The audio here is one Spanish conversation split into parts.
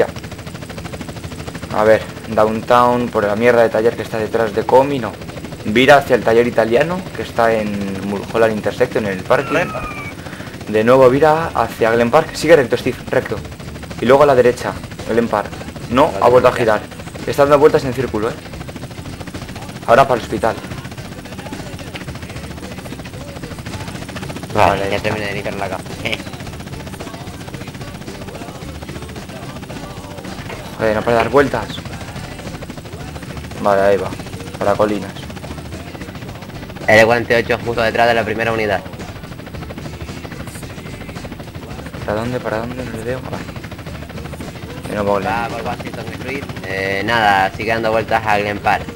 Ya. A ver, downtown por la mierda de taller que está detrás de Comi, no. Vira hacia el taller italiano que está en Mulholland Intersection en el parque. De nuevo vira hacia Glen Park. Sigue recto, Steve, recto. Y luego a la derecha, Glen Park. No, ha vuelto a girar. Está dando vueltas en círculo, eh. Ahora para el hospital. Vale, Vale, ya terminé de la. Joder, no para dar vueltas. Vale, ahí va. Para colinas. L48 justo detrás de la primera unidad. ¿Para dónde? ¿Para dónde? No le veo. Y no puedo Va por Washington Street. Eh, nada, sigue dando vueltas a Glen Park.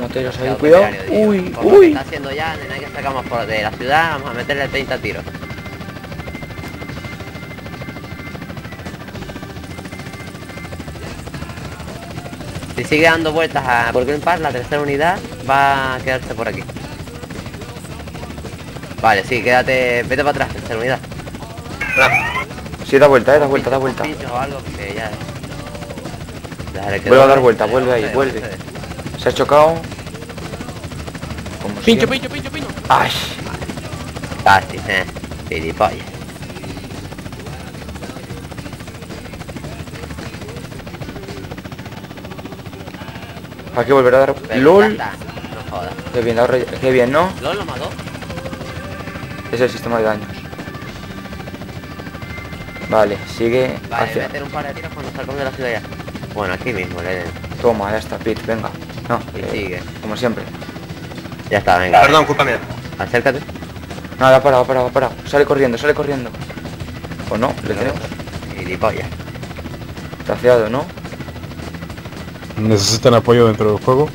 Moteros ahí, Cuidado. Uy, que uy. está haciendo ya, nena que sacamos por de la ciudad, vamos a meterle 30 tiros. Si sigue dando vueltas a por Green Park, la tercera unidad va a quedarse por aquí. Vale, sí, quédate, vete para atrás, tercera unidad. Sí, da vuelta, eh, da vuelta, da vuelta. O algo que ya... Déjale que Vuelve a dar vuelta, vuelve ahí, vuelve. Se ha chocado. Pincho, pincho, pincho, pincho. ¡Ay! Casi, eh. Gilipollas. ¿Para qué volver a dar? Pero ¡LOL! No jodas. Qué bien, qué bien, ¿no? ¿LOL lo mató? Es el sistema de daños. Vale, sigue Vale, hacia... meter un par de tiros cuando salgamos de la ciudad ya. Bueno, aquí mismo, le Toma, ya está, Pete, venga. No, Y eh, sigue. como siempre. Ya está, venga. Perdón, culpa mía. Acércate. Nada, ha parado, ha parado, ha parado. Sale corriendo, sale corriendo. O no, le tenemos. Gilipollas. Traceado, ¿no? ¿Necesitan apoyo dentro del juego?